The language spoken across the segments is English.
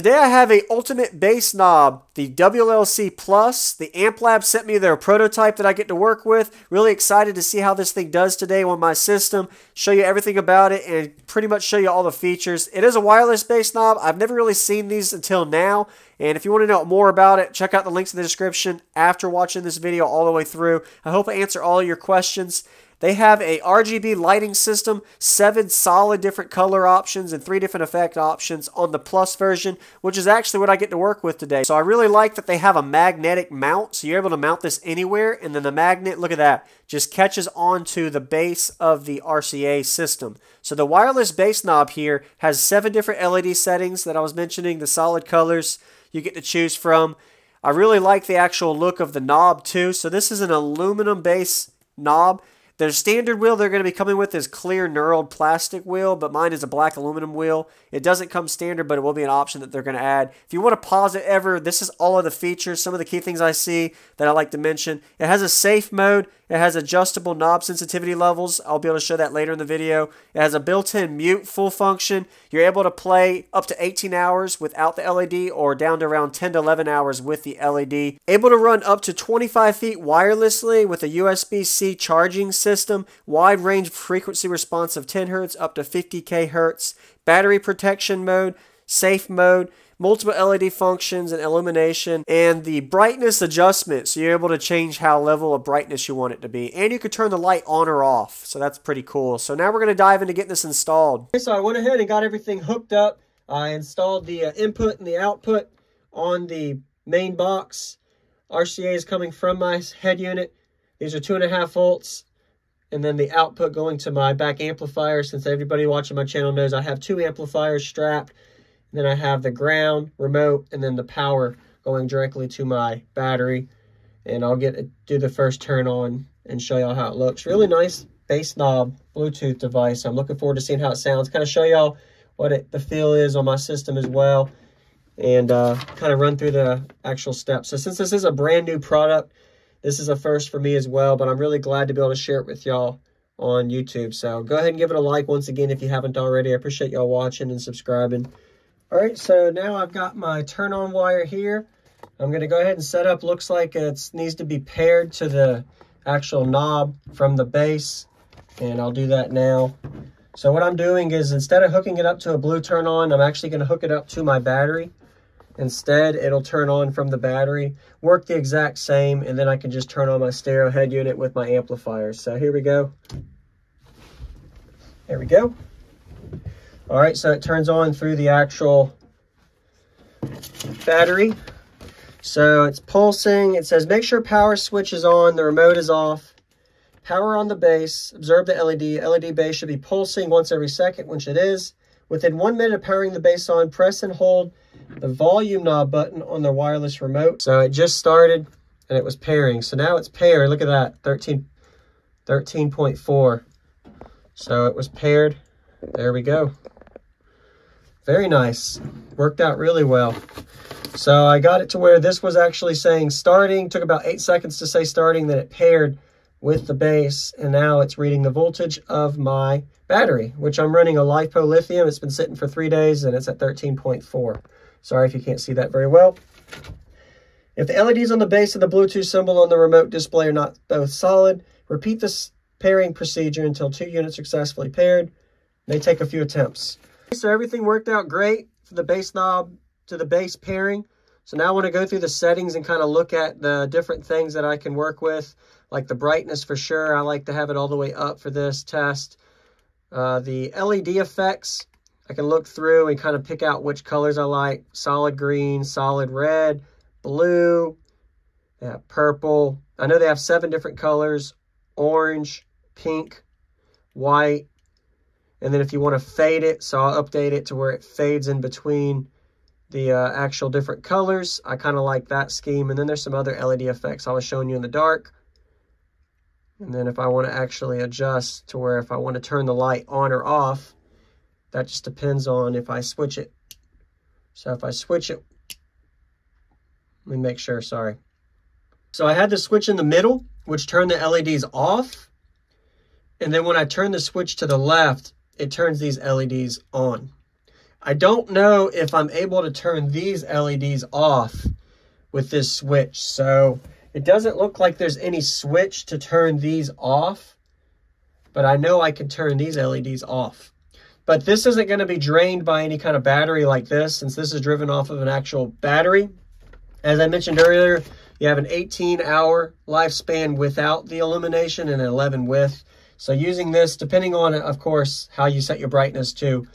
Today I have a ultimate bass knob, the WLC Plus. The Amp Lab sent me their prototype that I get to work with. Really excited to see how this thing does today on my system. Show you everything about it and pretty much show you all the features. It is a wireless bass knob. I've never really seen these until now. And if you want to know more about it, check out the links in the description after watching this video all the way through. I hope I answer all your questions. They have a RGB lighting system, seven solid different color options, and three different effect options on the Plus version, which is actually what I get to work with today. So I really like that they have a magnetic mount, so you're able to mount this anywhere, and then the magnet, look at that, just catches onto the base of the RCA system. So the wireless bass knob here has seven different LED settings that I was mentioning, the solid colors you get to choose from. I really like the actual look of the knob too. So this is an aluminum bass knob. Their standard wheel they're going to be coming with is clear knurled plastic wheel, but mine is a black aluminum wheel. It doesn't come standard, but it will be an option that they're going to add. If you want to pause it ever, this is all of the features, some of the key things I see that I like to mention. It has a safe mode. It has adjustable knob sensitivity levels. I'll be able to show that later in the video. It has a built-in mute full function. You're able to play up to 18 hours without the LED or down to around 10 to 11 hours with the LED. Able to run up to 25 feet wirelessly with a USB-C charging system. System, wide range frequency response of 10 hertz up to 50 k hertz. Battery protection mode, safe mode multiple LED functions and illumination, and the brightness adjustment. So you're able to change how level of brightness you want it to be. And you can turn the light on or off. So that's pretty cool. So now we're going to dive into getting this installed. Okay, so I went ahead and got everything hooked up. I installed the uh, input and the output on the main box. RCA is coming from my head unit. These are two and a half volts. And then the output going to my back amplifier. Since everybody watching my channel knows I have two amplifiers strapped and then I have the ground remote and then the power going directly to my battery. And I'll get do the first turn on and show y'all how it looks. Really nice bass knob Bluetooth device. I'm looking forward to seeing how it sounds. Kind of show y'all what it, the feel is on my system as well. And uh, kind of run through the actual steps. So since this is a brand new product, this is a first for me as well. But I'm really glad to be able to share it with y'all on YouTube. So go ahead and give it a like once again if you haven't already. I appreciate y'all watching and subscribing. All right, so now I've got my turn on wire here. I'm gonna go ahead and set up, looks like it needs to be paired to the actual knob from the base, and I'll do that now. So what I'm doing is instead of hooking it up to a blue turn on, I'm actually gonna hook it up to my battery. Instead, it'll turn on from the battery, work the exact same, and then I can just turn on my stereo head unit with my amplifier. So here we go. There we go. All right, so it turns on through the actual battery. So it's pulsing. It says, make sure power switch is on, the remote is off. Power on the base. Observe the LED. LED base should be pulsing once every second, which it is. Within one minute of powering the base on, press and hold the volume knob button on the wireless remote. So it just started and it was pairing. So now it's paired. Look at that, 13, 13.4. So it was paired. There we go. Very nice. Worked out really well. So I got it to where this was actually saying starting. Took about eight seconds to say starting. Then it paired with the base. And now it's reading the voltage of my battery, which I'm running a LiFePO lithium. It's been sitting for three days and it's at 13.4. Sorry if you can't see that very well. If the LEDs on the base of the Bluetooth symbol on the remote display are not both solid, repeat this pairing procedure until two units successfully paired. May take a few attempts. So everything worked out great for the bass knob to the base pairing. So now I want to go through the settings and kind of look at the different things that I can work with, like the brightness for sure. I like to have it all the way up for this test. Uh, the LED effects, I can look through and kind of pick out which colors I like. Solid green, solid red, blue, yeah, purple. I know they have seven different colors, orange, pink, white, and then if you want to fade it, so I'll update it to where it fades in between the uh, actual different colors. I kind of like that scheme. And then there's some other LED effects I was showing you in the dark. And then if I want to actually adjust to where if I want to turn the light on or off, that just depends on if I switch it. So if I switch it, let me make sure, sorry. So I had the switch in the middle, which turned the LEDs off. And then when I turn the switch to the left, it turns these LEDs on. I don't know if I'm able to turn these LEDs off with this switch. So it doesn't look like there's any switch to turn these off, but I know I can turn these LEDs off. But this isn't going to be drained by any kind of battery like this, since this is driven off of an actual battery. As I mentioned earlier, you have an 18 hour lifespan without the illumination and an 11 with. So using this, depending on, of course, how you set your brightness too.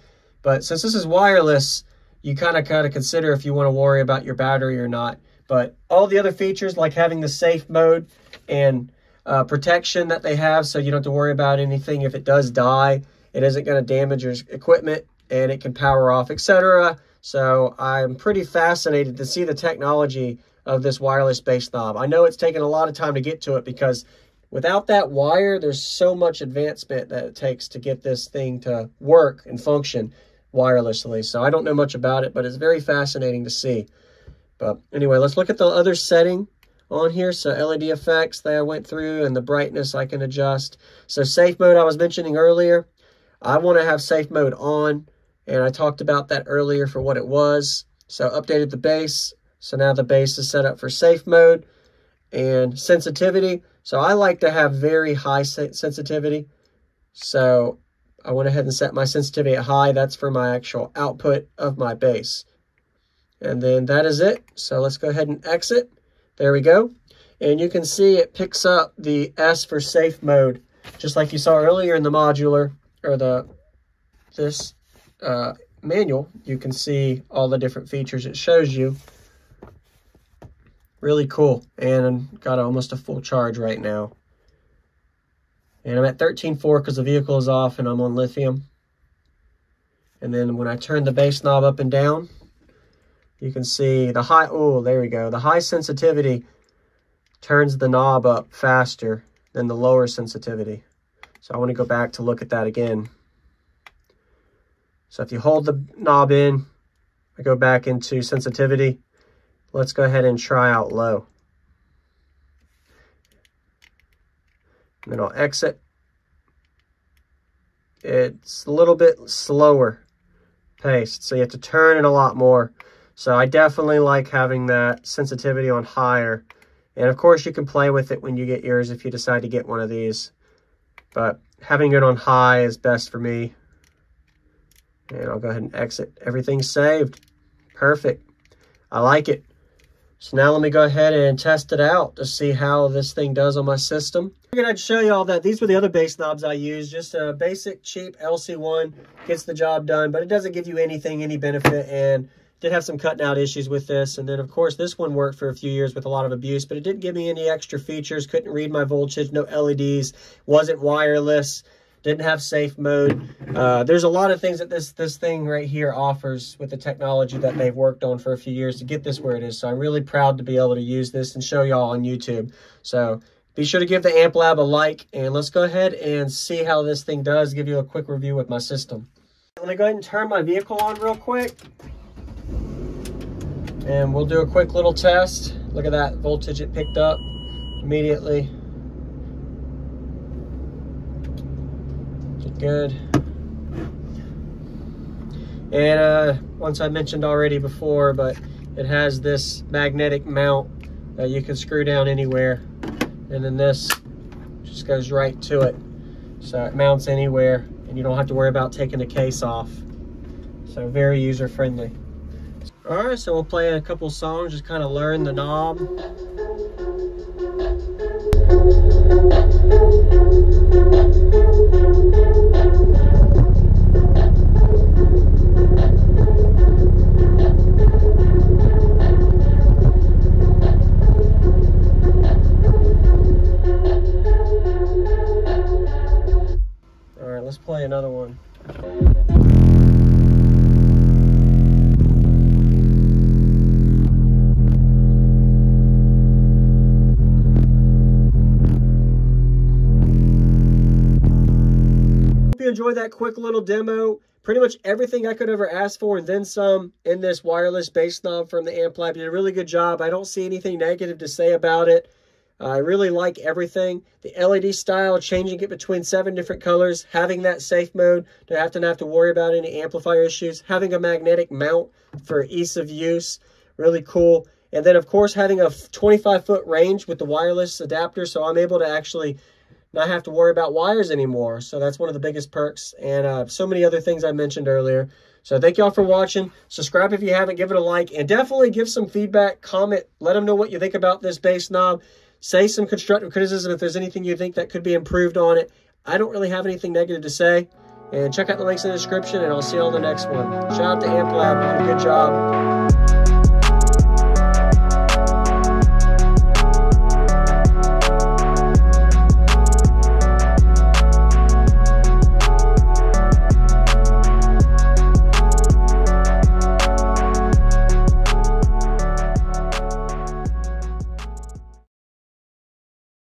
But since this is wireless, you kind of kind of consider if you want to worry about your battery or not. But all the other features like having the safe mode and uh, protection that they have so you don't have to worry about anything if it does die. It isn't going to damage your equipment and it can power off, etc. So I'm pretty fascinated to see the technology of this wireless bass knob. I know it's taken a lot of time to get to it because without that wire, there's so much advancement that it takes to get this thing to work and function wirelessly. So I don't know much about it, but it's very fascinating to see. But anyway, let's look at the other setting on here. So LED effects that I went through and the brightness I can adjust. So safe mode I was mentioning earlier. I want to have safe mode on and I talked about that earlier for what it was. So updated the base. So now the base is set up for safe mode and sensitivity. So I like to have very high sensitivity. So I went ahead and set my sensitivity at high. That's for my actual output of my base. And then that is it. So let's go ahead and exit. There we go. And you can see it picks up the S for safe mode, just like you saw earlier in the modular, or the this uh, manual. You can see all the different features it shows you. Really cool. And got almost a full charge right now. And I'm at 13.4 because the vehicle is off and I'm on lithium. And then when I turn the bass knob up and down, you can see the high, oh, there we go. The high sensitivity turns the knob up faster than the lower sensitivity. So I want to go back to look at that again. So if you hold the knob in, I go back into sensitivity. Let's go ahead and try out low. And then I'll exit. It's a little bit slower paced, so you have to turn it a lot more. So I definitely like having that sensitivity on higher. And of course you can play with it when you get yours if you decide to get one of these. But having it on high is best for me. And I'll go ahead and exit. Everything's saved. Perfect. I like it. So now let me go ahead and test it out to see how this thing does on my system. I'm going to show you all that. These were the other bass knobs I used. Just a basic, cheap LC1 gets the job done, but it doesn't give you anything, any benefit, and did have some cutting out issues with this. And then, of course, this one worked for a few years with a lot of abuse, but it didn't give me any extra features. Couldn't read my voltage, no LEDs, wasn't wireless didn't have safe mode. Uh, there's a lot of things that this this thing right here offers with the technology that they've worked on for a few years to get this where it is. So I'm really proud to be able to use this and show y'all on YouTube. So be sure to give the Amp Lab a like, and let's go ahead and see how this thing does, give you a quick review with my system. Let me go ahead and turn my vehicle on real quick. And we'll do a quick little test. Look at that voltage it picked up immediately. Good. And uh, once I mentioned already before, but it has this magnetic mount that you can screw down anywhere. And then this just goes right to it. So it mounts anywhere and you don't have to worry about taking the case off. So very user friendly. All right, so we'll play a couple songs, just kind of learn the knob. play Enjoyed that quick little demo. Pretty much everything I could ever ask for and then some in this wireless bass knob from the AmpLab. Did a really good job. I don't see anything negative to say about it. I really like everything. The LED style, changing it between seven different colors, having that safe mode, to have to not have to worry about any amplifier issues, having a magnetic mount for ease of use, really cool. And then, of course, having a 25-foot range with the wireless adapter, so I'm able to actually not have to worry about wires anymore. So that's one of the biggest perks, and uh, so many other things I mentioned earlier. So thank y'all for watching. Subscribe if you haven't, give it a like, and definitely give some feedback, comment, let them know what you think about this bass knob. Say some constructive criticism if there's anything you think that could be improved on it. I don't really have anything negative to say. And check out the links in the description, and I'll see you on the next one. Shout out to AmpLab. You did a good job.